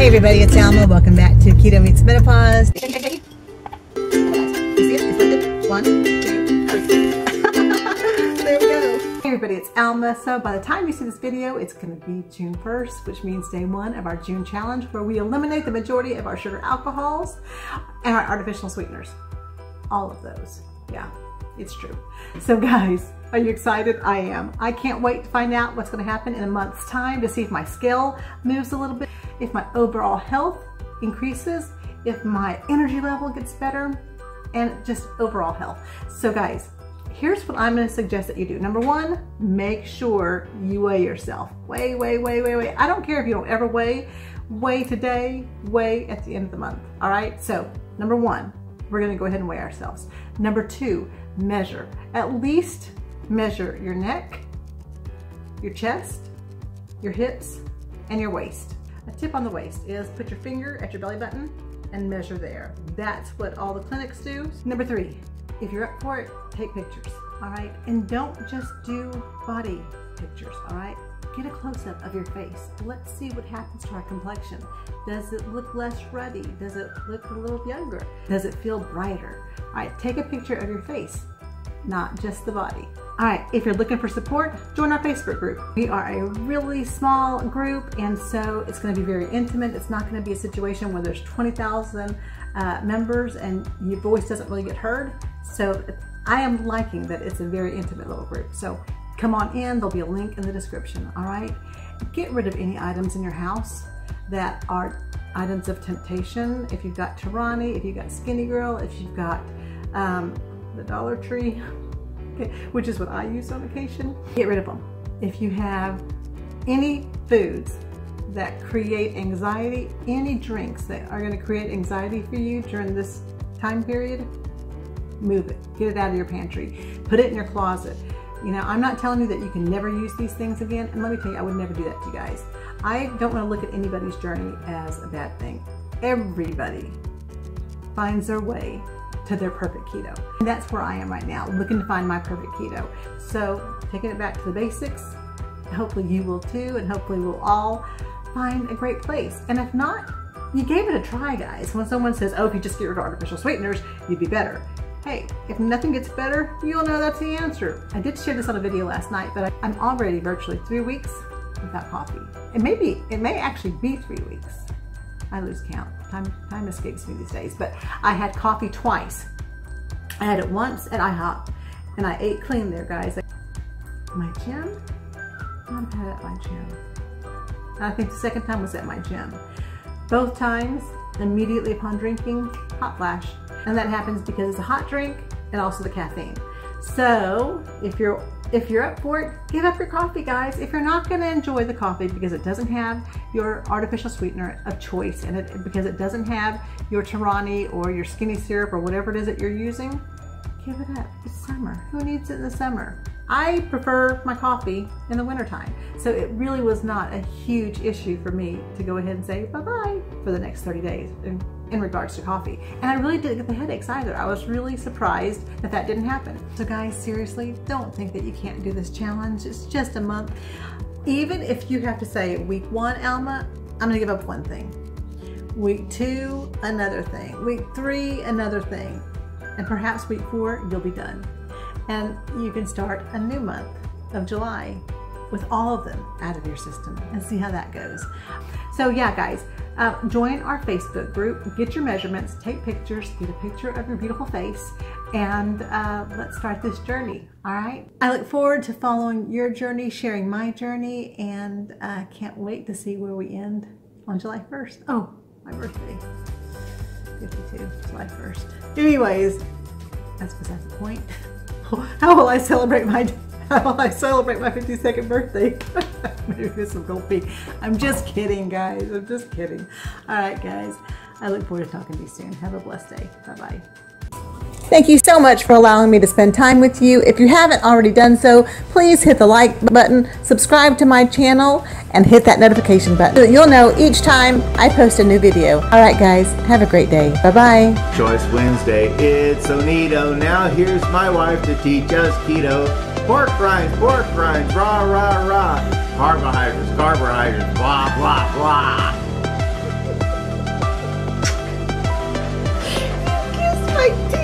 Hey everybody, it's Alma. Welcome back to Keto Meets Menopause. You see it? It's One, two, three. there we go. Hey everybody, it's Alma. So by the time you see this video, it's going to be June 1st, which means day one of our June challenge where we eliminate the majority of our sugar alcohols and our artificial sweeteners. All of those. Yeah, it's true. So guys, are you excited? I am. I can't wait to find out what's going to happen in a month's time to see if my scale moves a little bit, if my overall health increases, if my energy level gets better, and just overall health. So guys, here's what I'm going to suggest that you do. Number one, make sure you weigh yourself. Weigh, weigh, weigh, weigh, weigh. I don't care if you don't ever weigh. Weigh today, weigh at the end of the month. All right. So number one, we're going to go ahead and weigh ourselves. Number two, measure. At least measure your neck, your chest, your hips, and your waist. A tip on the waist is put your finger at your belly button and measure there. That's what all the clinics do. Number three, if you're up for it, take pictures, all right? And don't just do body pictures, all right? Get a close-up of your face. Let's see what happens to our complexion. Does it look less ruddy? Does it look a little younger? Does it feel brighter? All right, take a picture of your face, not just the body. All right, if you're looking for support, join our Facebook group. We are a really small group, and so it's gonna be very intimate. It's not gonna be a situation where there's 20,000 uh, members and your voice doesn't really get heard. So I am liking that it's a very intimate little group. So come on in, there'll be a link in the description, all right? Get rid of any items in your house that are items of temptation. If you've got Torani, if you've got Skinny Girl, if you've got um, the Dollar Tree, which is what I use on occasion, get rid of them. If you have any foods that create anxiety, any drinks that are gonna create anxiety for you during this time period, move it. Get it out of your pantry. Put it in your closet. You know, I'm not telling you that you can never use these things again. And let me tell you, I would never do that to you guys. I don't want to look at anybody's journey as a bad thing. Everybody finds their way to their perfect keto. And that's where I am right now, looking to find my perfect keto. So taking it back to the basics, hopefully you will too, and hopefully we'll all find a great place. And if not, you gave it a try, guys. When someone says, oh, if you just get rid of artificial sweeteners, you'd be better. Hey, if nothing gets better, you'll know that's the answer. I did share this on a video last night, but I'm already virtually three weeks without coffee. It may be, it may actually be three weeks. I lose count. Time, time escapes me these days. But I had coffee twice. I had it once at IHOP, and I ate clean there, guys. My gym? I've had it at my gym. I think the second time was at my gym. Both times, immediately upon drinking, hot flash. And that happens because it's a hot drink and also the caffeine. So if you're if you're up for it, give up your coffee, guys. If you're not gonna enjoy the coffee because it doesn't have your artificial sweetener of choice in it, because it doesn't have your Torani or your skinny syrup or whatever it is that you're using, give it up. It's summer. Who needs it in the summer? I prefer my coffee in the wintertime. So it really was not a huge issue for me to go ahead and say bye-bye for the next 30 days in, in, regards to coffee. And I really didn't get the headaches either. I was really surprised that that didn't happen. So guys, seriously, don't think that you can't do this challenge. It's just a month. Even if you have to say week one, Alma, I'm gonna give up one thing. Week two, another thing. Week three, another thing. And perhaps week four, you'll be done and you can start a new month of July with all of them out of your system and see how that goes. So yeah, guys, uh, join our Facebook group, get your measurements, take pictures, get a picture of your beautiful face, and uh, let's start this journey, all right? I look forward to following your journey, sharing my journey, and I uh, can't wait to see where we end on July 1st. Oh, my birthday, 52, July 1st. Anyways, that's beside the point. how will I celebrate my how will I celebrate my 52nd birthday? Maybe with some cold pee. I'm just kidding, guys. I'm just kidding. All right, guys. I look forward to talking to you soon. Have a blessed day. Bye-bye. Thank you so much for allowing me to spend time with you. If you haven't already done so, please hit the like button, subscribe to my channel, and hit that notification button so you'll know each time I post a new video. All right, guys, have a great day. Bye-bye. Choice Wednesday, it's so neato. Now here's my wife to teach us keto. Pork rinds, pork rinds, rah, rah, rah. Carbohydrates, carbohydrates, blah, blah, blah. you kissed my teeth.